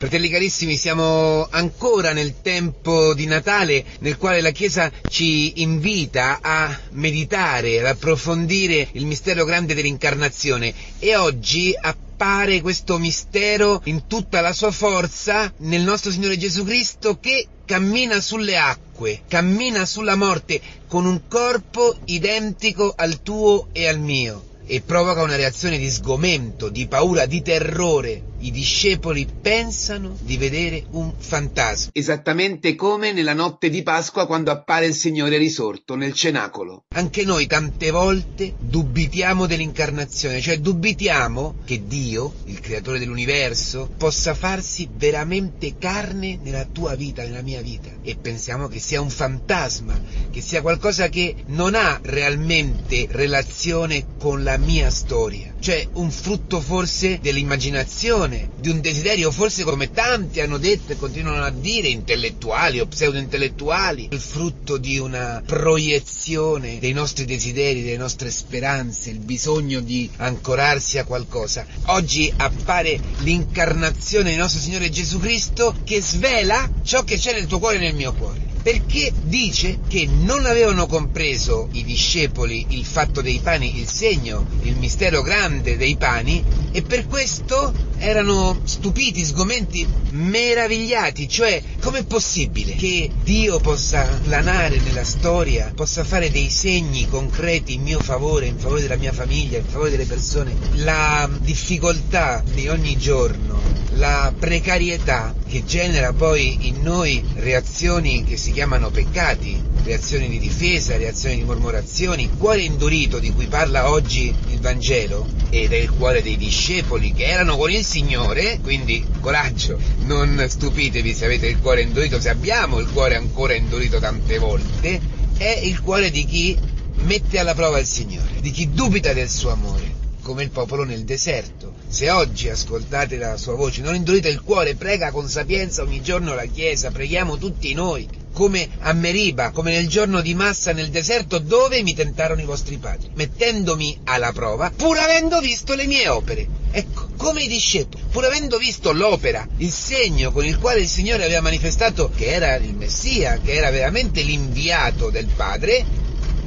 Fratelli carissimi, siamo ancora nel tempo di Natale nel quale la Chiesa ci invita a meditare, ad approfondire il mistero grande dell'incarnazione. E oggi appare questo mistero in tutta la sua forza nel nostro Signore Gesù Cristo che cammina sulle acque, cammina sulla morte con un corpo identico al tuo e al mio e provoca una reazione di sgomento, di paura, di terrore i discepoli pensano di vedere un fantasma, esattamente come nella notte di Pasqua quando appare il Signore risorto nel cenacolo. Anche noi tante volte dubitiamo dell'incarnazione, cioè dubitiamo che Dio, il creatore dell'universo, possa farsi veramente carne nella tua vita, nella mia vita. E pensiamo che sia un fantasma, che sia qualcosa che non ha realmente relazione con la mia storia, cioè un frutto forse dell'immaginazione di un desiderio, forse come tanti hanno detto e continuano a dire, intellettuali o pseudo-intellettuali, il frutto di una proiezione dei nostri desideri, delle nostre speranze, il bisogno di ancorarsi a qualcosa. Oggi appare l'incarnazione del nostro Signore Gesù Cristo che svela ciò che c'è nel tuo cuore e nel mio cuore perché dice che non avevano compreso i discepoli il fatto dei pani, il segno, il mistero grande dei pani e per questo erano stupiti, sgomenti, meravigliati, cioè com'è possibile che Dio possa planare nella storia, possa fare dei segni concreti in mio favore, in favore della mia famiglia, in favore delle persone, la difficoltà di ogni giorno, la precarietà che genera poi in noi reazioni che si chiamano peccati, reazioni di difesa, reazioni di mormorazioni, il cuore indurito di cui parla oggi il Vangelo? Ed è il cuore dei discepoli che erano con il Signore, quindi coraggio, non stupitevi se avete il cuore indurito, se abbiamo il cuore ancora indurito tante volte, è il cuore di chi mette alla prova il Signore, di chi dubita del suo amore, come il popolo nel deserto. Se oggi ascoltate la sua voce, non indurite il cuore, prega con sapienza ogni giorno la Chiesa, preghiamo tutti noi, come a Meriba, come nel giorno di Massa nel deserto dove mi tentarono i vostri padri, mettendomi alla prova, pur avendo visto le mie opere. Ecco, come i discepoli, pur avendo visto l'opera, il segno con il quale il Signore aveva manifestato che era il Messia, che era veramente l'inviato del Padre,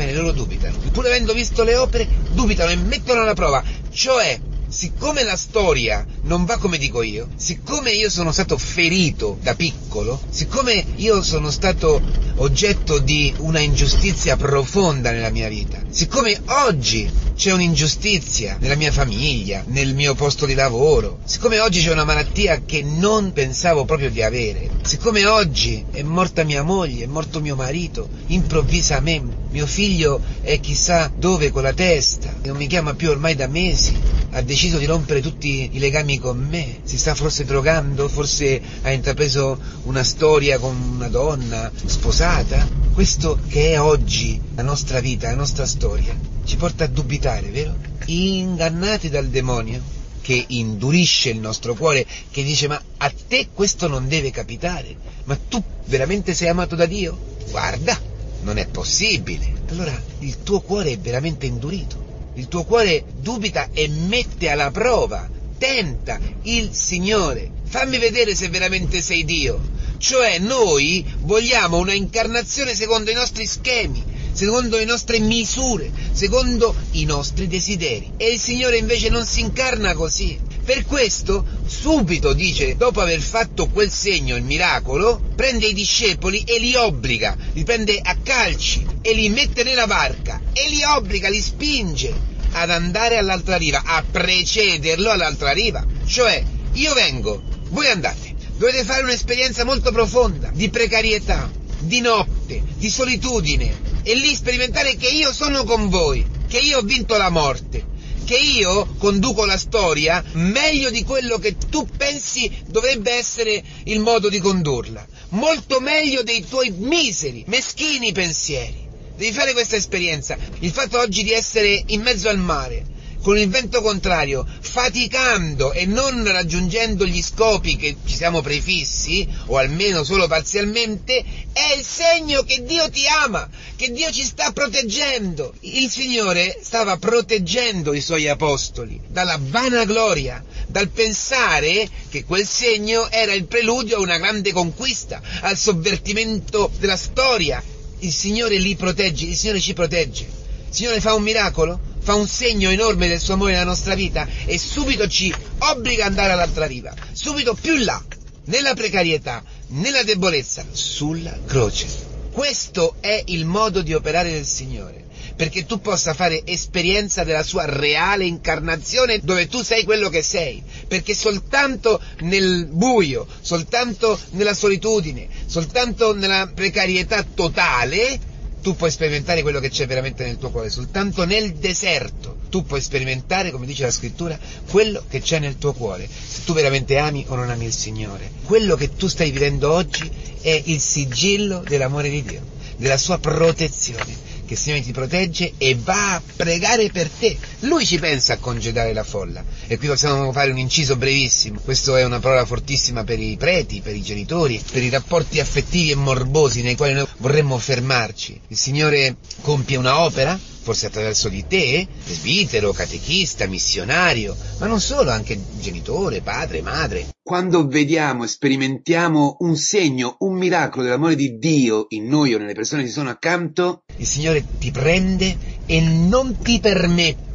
bene, loro dubitano. Pur avendo visto le opere, dubitano e mettono alla prova. Cioè, siccome la storia non va come dico io, siccome io sono stato ferito da piccolo, siccome io sono stato oggetto di una ingiustizia profonda nella mia vita, siccome oggi c'è un'ingiustizia nella mia famiglia, nel mio posto di lavoro, siccome oggi c'è una malattia che non pensavo proprio di avere, siccome oggi è morta mia moglie, è morto mio marito, improvvisamente, mio figlio è chissà dove con la testa, non mi chiama più ormai da mesi, ha deciso di rompere tutti i legami con me, si sta forse drogando, forse ha intrapreso una storia con una donna sposata. Questo che è oggi la nostra vita, la nostra storia, ci porta a dubitare, vero? Ingannati dal demonio che indurisce il nostro cuore, che dice ma a te questo non deve capitare, ma tu veramente sei amato da Dio? Guarda, non è possibile. Allora il tuo cuore è veramente indurito il tuo cuore dubita e mette alla prova, tenta il Signore. Fammi vedere se veramente sei Dio. Cioè noi vogliamo una incarnazione secondo i nostri schemi, secondo le nostre misure, secondo i nostri desideri. E il Signore invece non si incarna così. Per questo, subito dice, dopo aver fatto quel segno, il miracolo, prende i discepoli e li obbliga, li prende a calci e li mette nella barca e li obbliga, li spinge ad andare all'altra riva, a precederlo all'altra riva. Cioè, io vengo, voi andate. Dovete fare un'esperienza molto profonda di precarietà, di notte, di solitudine e lì sperimentare che io sono con voi, che io ho vinto la morte, che io conduco la storia meglio di quello che tu pensi dovrebbe essere il modo di condurla, molto meglio dei tuoi miseri, meschini pensieri. Devi fare questa esperienza. Il fatto oggi di essere in mezzo al mare, con il vento contrario, faticando e non raggiungendo gli scopi che ci siamo prefissi, o almeno solo parzialmente, è il segno che Dio ti ama, che Dio ci sta proteggendo. Il Signore stava proteggendo i suoi apostoli dalla vanagloria, dal pensare che quel segno era il preludio a una grande conquista, al sovvertimento della storia. Il Signore li protegge, il Signore ci protegge. Il Signore fa un miracolo, fa un segno enorme del suo amore nella nostra vita e subito ci obbliga ad andare all'altra riva, subito più là, nella precarietà, nella debolezza, sulla croce. Questo è il modo di operare del Signore, perché tu possa fare esperienza della sua reale incarnazione dove tu sei quello che sei, perché soltanto nel buio, soltanto nella solitudine, soltanto nella precarietà totale, tu puoi sperimentare quello che c'è veramente nel tuo cuore, soltanto nel deserto tu puoi sperimentare, come dice la scrittura, quello che c'è nel tuo cuore, se tu veramente ami o non ami il Signore. Quello che tu stai vivendo oggi è il sigillo dell'amore di Dio, della sua protezione che il Signore ti protegge e va a pregare per te. Lui ci pensa a congedare la folla. E qui possiamo fare un inciso brevissimo. Questa è una parola fortissima per i preti, per i genitori, per i rapporti affettivi e morbosi nei quali noi vorremmo fermarci. Il Signore compie una opera forse attraverso di te, presbitero, catechista, missionario, ma non solo, anche genitore, padre, madre. Quando vediamo e sperimentiamo un segno, un miracolo dell'amore di Dio in noi o nelle persone che ci sono accanto, il Signore ti prende e non ti permette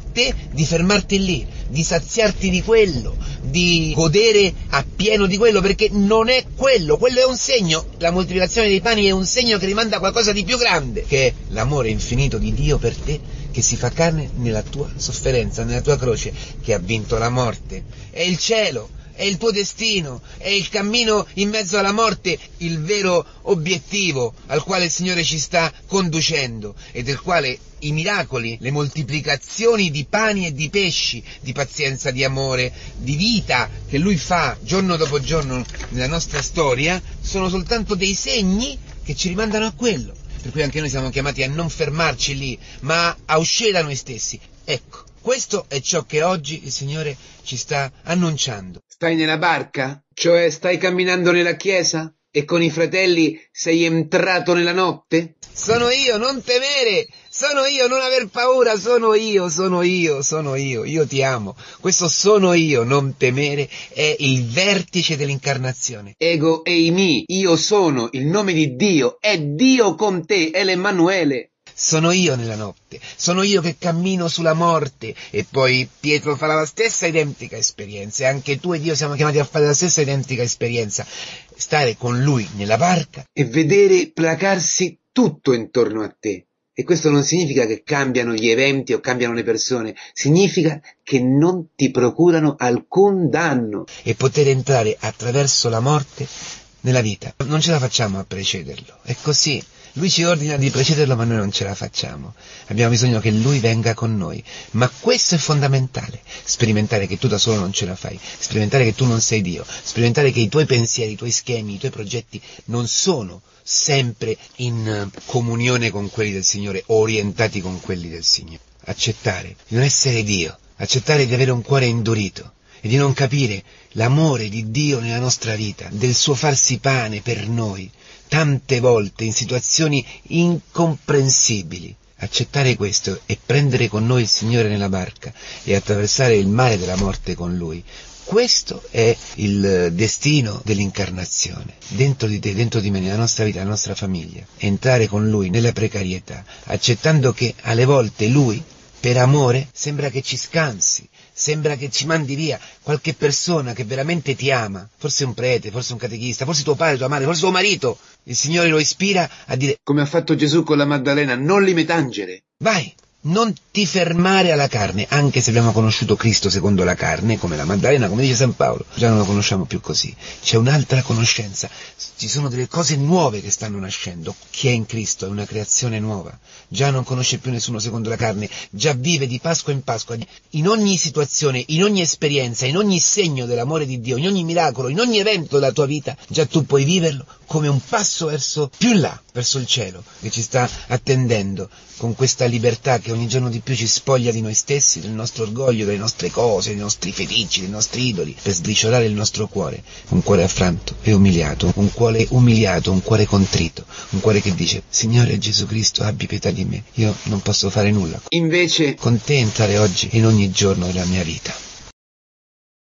di fermarti lì, di saziarti di quello, di godere appieno di quello, perché non è quello, quello è un segno, la moltiplicazione dei pani è un segno che rimanda a qualcosa di più grande, che è l'amore infinito di Dio per te, che si fa carne nella tua sofferenza, nella tua croce, che ha vinto la morte. È il cielo, è il tuo destino, è il cammino in mezzo alla morte, il vero obiettivo al quale il Signore ci sta conducendo e del quale i miracoli, le moltiplicazioni di pani e di pesci, di pazienza, di amore, di vita che Lui fa giorno dopo giorno nella nostra storia, sono soltanto dei segni che ci rimandano a quello. Per cui anche noi siamo chiamati a non fermarci lì, ma a uscire da noi stessi. Ecco, questo è ciò che oggi il Signore ci sta annunciando. Stai nella barca? Cioè stai camminando nella chiesa? E con i fratelli sei entrato nella notte? Sono io, non temere! Sono io, non aver paura, sono io, sono io, sono io, io ti amo. Questo sono io, non temere, è il vertice dell'incarnazione. Ego eimi, io sono, il nome di Dio, è Dio con te, è l'Emanuele sono io nella notte, sono io che cammino sulla morte e poi Pietro farà la stessa identica esperienza e anche tu ed io siamo chiamati a fare la stessa identica esperienza, stare con lui nella barca e vedere placarsi tutto intorno a te. E questo non significa che cambiano gli eventi o cambiano le persone, significa che non ti procurano alcun danno. E poter entrare attraverso la morte nella vita. Non ce la facciamo a precederlo. È così. Lui ci ordina di precederlo ma noi non ce la facciamo. Abbiamo bisogno che Lui venga con noi. Ma questo è fondamentale. Sperimentare che tu da solo non ce la fai. Sperimentare che tu non sei Dio. Sperimentare che i tuoi pensieri, i tuoi schemi, i tuoi progetti non sono sempre in eh, comunione con quelli del Signore, orientati con quelli del Signore. Accettare di non essere Dio. Accettare di avere un cuore indurito e di non capire l'amore di Dio nella nostra vita, del suo farsi pane per noi, tante volte in situazioni incomprensibili. Accettare questo e prendere con noi il Signore nella barca e attraversare il mare della morte con Lui. Questo è il destino dell'incarnazione, dentro di te, dentro di me, nella nostra vita, nella nostra famiglia. Entrare con Lui nella precarietà, accettando che alle volte Lui, per amore, sembra che ci scansi, sembra che ci mandi via qualche persona che veramente ti ama, forse un prete, forse un catechista, forse tuo padre, tua madre, forse tuo marito. Il Signore lo ispira a dire, come ha fatto Gesù con la Maddalena, non li metangere. Vai, non ti fermare alla carne, anche se abbiamo conosciuto Cristo secondo la carne, come la Maddalena, come dice San Paolo, già non lo conosciamo più così. C'è un'altra conoscenza, ci sono delle cose nuove che stanno nascendo. Chi è in Cristo è una creazione nuova, già non conosce più nessuno secondo la carne, già vive di Pasqua in Pasqua. In ogni situazione, in ogni esperienza, in ogni segno dell'amore di Dio, in ogni miracolo, in ogni evento della tua vita, già tu puoi viverlo come un passo verso più là, verso il cielo, che ci sta attendendo con questa libertà che ogni giorno di più ci spoglia di noi stessi, del nostro orgoglio, delle nostre cose, dei nostri fetici, dei nostri idoli, per sbriciolare il nostro cuore, un cuore affranto e umiliato, un cuore umiliato, un cuore contrito, un cuore che dice, Signore Gesù Cristo, abbi pietà di me, io non posso fare nulla. Invece, con te entrare oggi in ogni giorno della mia vita.